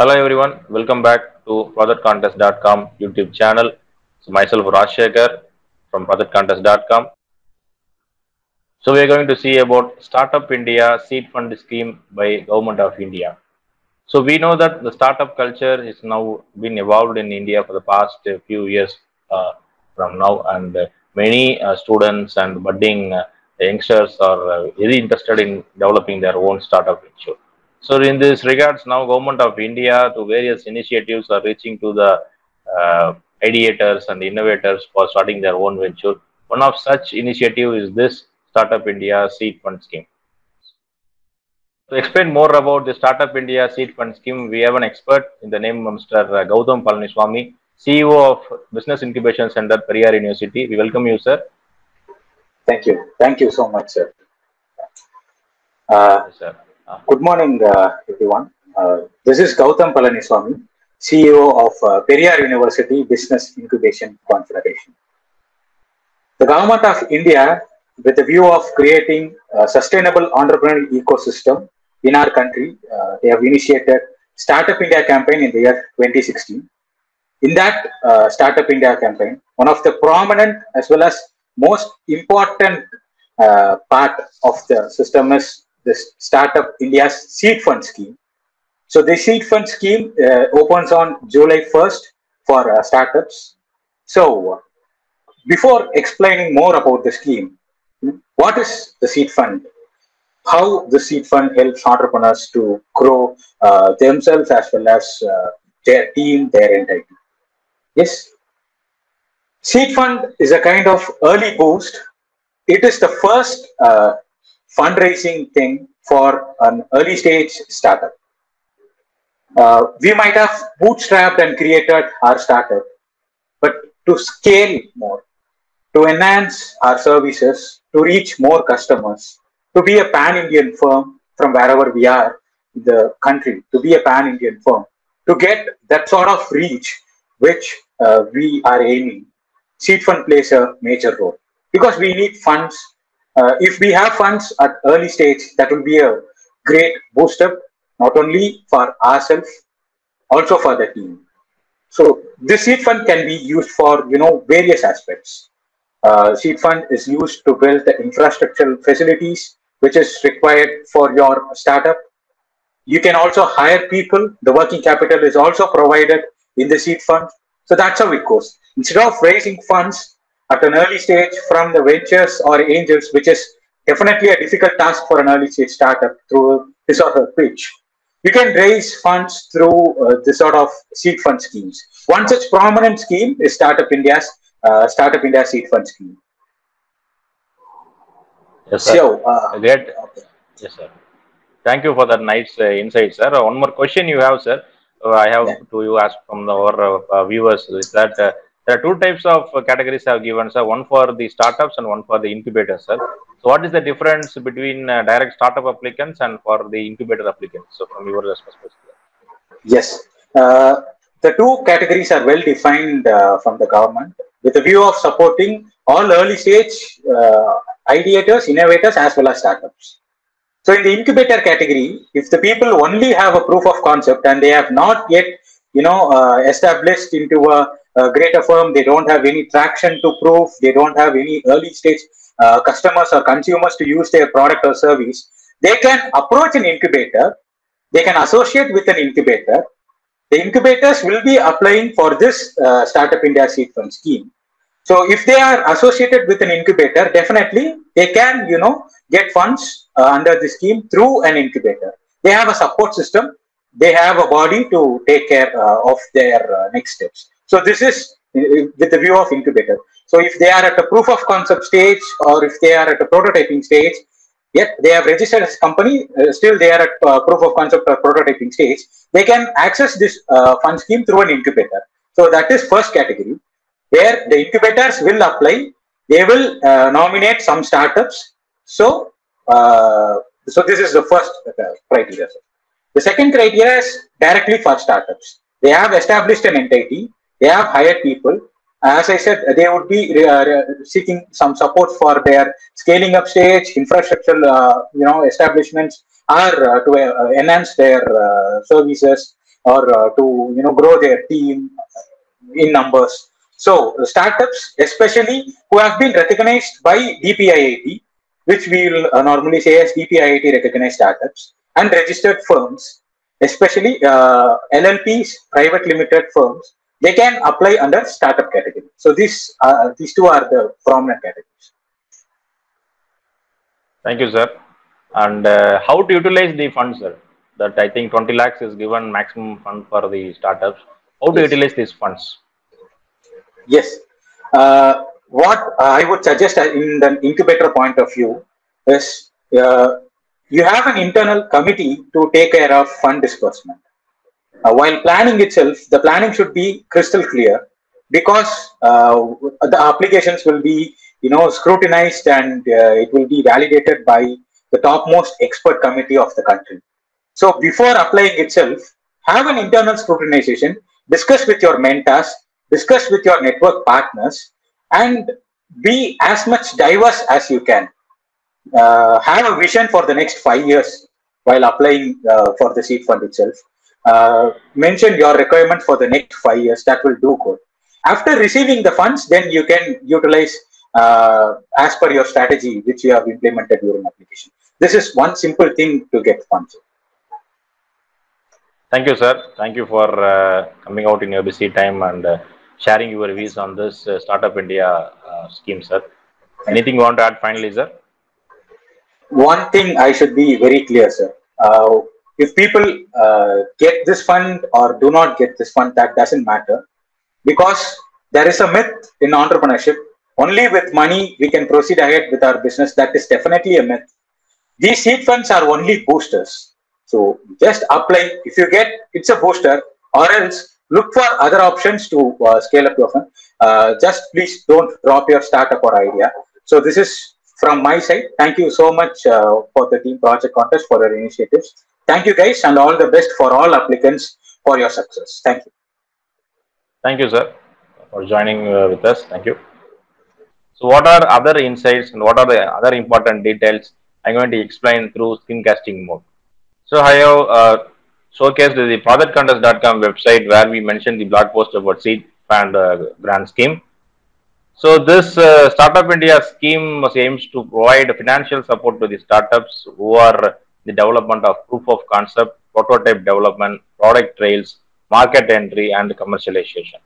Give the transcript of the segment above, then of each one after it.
Hello everyone, welcome back to projectcontest.com YouTube channel. So myself Rajasekar from projectcontest.com. So we are going to see about Startup India Seed Fund Scheme by Government of India. So we know that the startup culture is now been evolved in India for the past few years uh, from now, and many uh, students and budding uh, youngsters are uh, very interested in developing their own startup venture. So in this regards, now Government of India to various initiatives are reaching to the uh, ideators and innovators for starting their own venture. One of such initiative is this Startup India Seed Fund Scheme. To explain more about the Startup India Seed Fund Scheme, we have an expert in the name of Mr. Gautam Palaniswamy, CEO of Business Incubation Center, Periyar University. We welcome you, sir. Thank you. Thank you so much, sir. Uh, Yes, sir. Good morning, uh, everyone. Uh, this is Gautam Palaniswamy, CEO of uh, Periyar University Business Incubation Confederation. The Government of India, with the view of creating a sustainable entrepreneurial ecosystem in our country, uh, they have initiated Startup India campaign in the year 2016. In that uh, Startup India campaign, one of the prominent as well as most important uh, part of the system is this Startup India's seed fund scheme. So the seed fund scheme uh, opens on July 1st for uh, startups. So before explaining more about the scheme, what is the seed fund? How the seed fund helps entrepreneurs to grow uh, themselves as well as uh, their team, their entity. Yes, seed fund is a kind of early boost. It is the first uh, fundraising thing for an early stage startup. Uh, we might have bootstrapped and created our startup, but to scale more, to enhance our services, to reach more customers, to be a pan Indian firm from wherever we are in the country, to be a pan Indian firm, to get that sort of reach which uh, we are aiming, seed fund plays a major role because we need funds uh, if we have funds at early stage, that will be a great boost up, not only for ourselves, also for the team. So this seed fund can be used for you know various aspects. Uh, seed fund is used to build the infrastructural facilities which is required for your startup. You can also hire people. The working capital is also provided in the seed fund. So that's how it goes. Instead of raising funds at an early stage from the ventures or angels, which is definitely a difficult task for an early stage startup through this sort of pitch. You can raise funds through uh, this sort of seed fund schemes. One such prominent scheme is Startup India's uh, Startup India Seed Fund Scheme. yes, sir. So, uh, Great. Yes, sir. Thank you for that nice uh, insight, sir. Uh, one more question you have, sir. Uh, I have Yeah. to you ask from the, our viewers is that uh, there are two types of uh, categories I have given, sir. One for the startups and one for the incubators, sir. So, what is the difference between uh, direct startup applicants and for the incubator applicants? So, from your perspective. Yes. Uh, the two categories are well defined uh, from the government with a view of supporting all early stage uh, ideators, innovators, as well as startups. So, in the incubator category, if the people only have a proof of concept and they have not yet, you know, uh, established into a, a greater firm, they don't have any traction to prove, they don't have any early stage uh, customers or consumers to use their product or service, they can approach an incubator they can associate with an incubator. The incubators will be applying for this uh, Startup India Seed Fund scheme. So if they are associated with an incubator, definitely they can, you know, get funds uh, under the scheme through an incubator. They have a support system. They have a body to take care uh, of their uh, next steps. So this is uh, with the view of incubator. So if they are at a proof of concept stage or if they are at a prototyping stage, yet they have registered as company, uh, still they are at uh, proof of concept or prototyping stage, they can access this uh, fund scheme through an incubator. So that is first category, where the incubators will apply, they will uh, nominate some startups. So, uh, so this is the first uh, criteria. The second criteria is directly for startups. They have established an entity, they have hired people, as I said, they would be uh, seeking some support for their scaling up stage, infrastructure, uh, you know, establishments, or uh, to uh, enhance their uh, services, or to you know grow their team in numbers. So startups, especially who have been recognized by DPIIT, which we will uh, normally say as DPIIT recognized startups, and registered firms, especially uh, LLPs, private limited firms, they can apply under startup category. So these uh, these two are the prominent categories. Thank you, sir. And uh, how to utilize the funds, sir? That I think 20 lakhs is given maximum fund for the startups. How to Yes. utilize these funds? Yes. Uh, what I would suggest uh, in the incubator point of view is uh, you have an internal committee to take care of fund disbursement. Uh, while planning itself, the planning should be crystal clear because uh, the applications will be, you know, scrutinized and uh, it will be validated by the topmost expert committee of the country. So before applying itself, have an internal scrutinization, discuss with your mentors, discuss with your network partners, and be as much diverse as you can. Uh, have a vision for the next five years while applying uh, for the seed fund itself. Uh, mention your requirement for the next five years. That will do good. After receiving the funds, then you can utilize uh, as per your strategy, which you have implemented during application. This is one simple thing to get funds. Thank you, sir. Thank you for uh, coming out in your busy time and uh, sharing your views on this uh, Startup India uh, scheme, sir. Anything you want to add finally, sir? one thing I should be very clear, sir. If people uh, get this fund or do not get this fund, that doesn't matter because there is a myth in entrepreneurship. Only with money we can proceed ahead with our business. That is definitely a myth. These seed funds are only boosters. So just apply. If you get, it's a booster, or else look for other options to uh, scale up your fund. Uh, just please don't drop your startup or idea. So this is from my side. Thank you so much uh, for the team project contest for your initiatives. Thank you guys and all the best for all applicants for your success. Thank you. Thank you, sir, for joining uh, with us. Thank you. So, what are other insights and what are the other important details I'm going to explain through screencasting mode. So, I have uh, showcased the projectcontest.com website where we mentioned the blog post about seed fund uh, grant scheme. So, this uh, Startup India scheme aims to provide financial support to the startups who are the development of proof of concept, prototype development, product trails, market entry, and commercialization.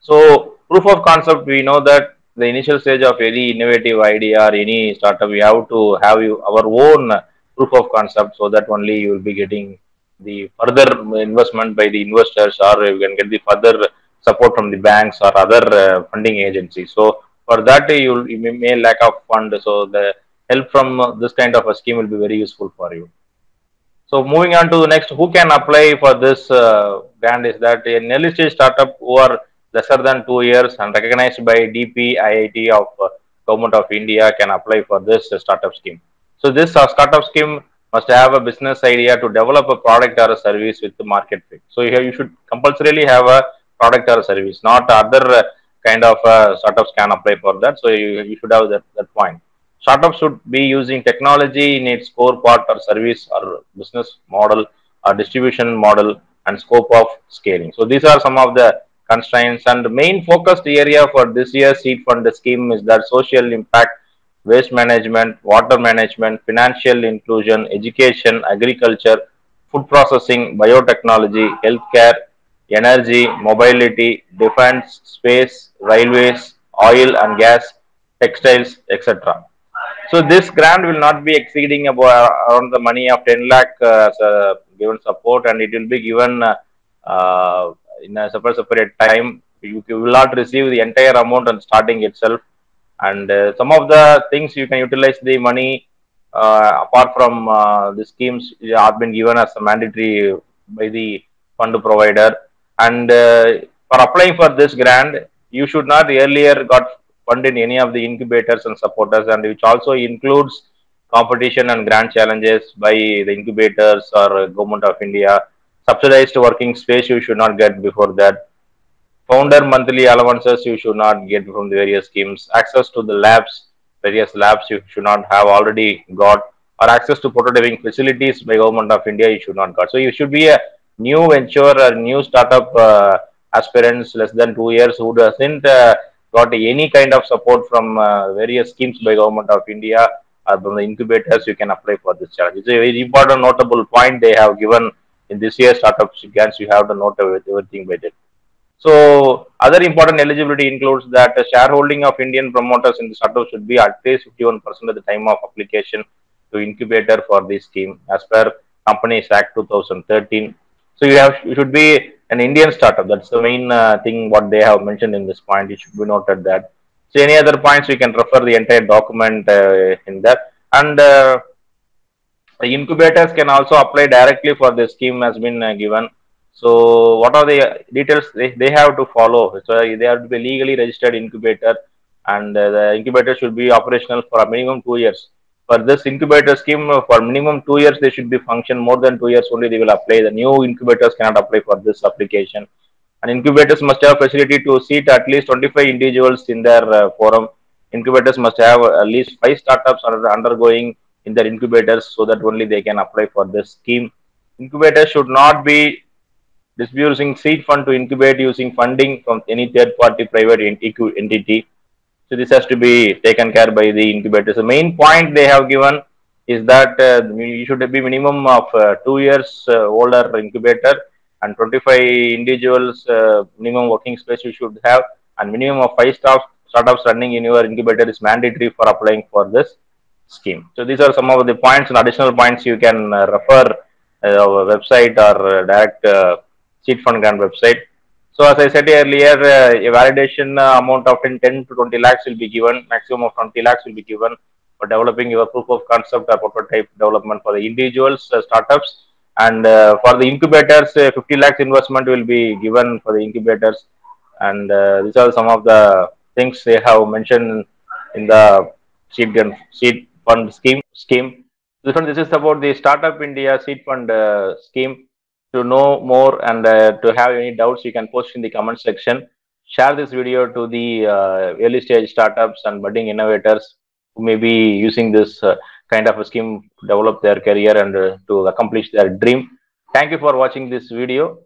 So, proof of concept, we know that the initial stage of any innovative idea or any startup, we have to have you, our own proof of concept so that only you will be getting the further investment by the investors or you can get the further support from the banks or other uh, funding agencies. So, for that, you, you may lack of fund. So, the help from uh, this kind of a scheme will be very useful for you. So moving on to the next, who can apply for this uh, grant is that an early stage startup who are lesser than two years and recognized by DP IIT of uh, Government of India can apply for this uh, startup scheme. So this uh, startup scheme must have a business idea to develop a product or a service with the market fit. So here you should compulsorily have a product or a service, not other uh, kind of startups can apply for that. So you, you should have that, that point startup should be using technology in its core part or service or business model or distribution model and scope of scaling. So these are some of the constraints and the main focused area for this year's seed fund scheme is that social impact, waste management, water management, financial inclusion, education, agriculture, food processing, biotechnology, healthcare, energy, mobility, defense, space, railways, oil and gas, textiles, etc. So this grant will not be exceeding about around the money of 10 lakh uh, as a given support and it will be given uh, uh, in a separate separate time. You, you will not receive the entire amount on starting itself. And uh, some of the things you can utilize the money uh, apart from uh, the schemes have been given as a mandatory by the fund provider. And uh, for applying for this grant, you should not earlier got fund in any of the incubators and supporters and which also includes competition and grant challenges by the incubators or government of India. Subsidized working space you should not get before that. Founder monthly allowances you should not get from the various schemes. Access to the labs, various labs you should not have already got or access to prototyping facilities by government of India you should not got. So you should be a new venture or new startup uh, aspirants less than two years who doesn't uh, got any kind of support from uh, various schemes by government of India or from the incubators, you can apply for this challenge. It's a very important notable point they have given in this year's startup grants. You have to note everything by that. So other important eligibility includes that the shareholding of Indian promoters in the startup should be at least 51% at the time of application to incubator for this scheme as per Companies Act 2013. So you have you should be an Indian startup. That's the main uh, thing what they have mentioned in this point. It should be noted that. So any other points we can refer the entire document uh, in that and uh, the incubators can also apply directly for the scheme has been uh, given so what are the details they, they have to follow? So they have to be legally registered incubator and uh, the incubator should be operational for a minimum two years. For this incubator scheme, uh, for minimum two years, they should be function more than two years only they will apply. The new incubators cannot apply for this application. And incubators must have facility to seat at least 25 individuals in their uh, forum. Incubators must have at least five startups are undergoing in their incubators so that only they can apply for this scheme. Incubators should not be disbursing seed fund to incubate using funding from any third party private entity. So this has to be taken care by the incubators. The main point they have given is that uh, you should be minimum of uh, two years uh, older incubator and 25 individuals uh, minimum working space you should have and minimum of five staff startups running in your incubator is mandatory for applying for this scheme. So these are some of the points and additional points you can uh, refer uh, our website or direct seed fund grant website. So as I said earlier, uh, a validation uh, amount of 10 to 20 lakhs will be given, maximum of 20 lakhs will be given for developing your proof of concept or prototype development for the individuals, uh, startups, and uh, for the incubators, uh, 50 lakhs investment will be given for the incubators. And uh, these are some of the things they have mentioned in the seed, seed fund scheme. scheme. This is about the Startup India seed fund scheme to know more and uh, to have any doubts, you can post in the comment section. Share this video to the uh, early stage startups and budding innovators who may be using this uh, kind of a scheme to develop their career and uh, to accomplish their dream. Thank you for watching this video.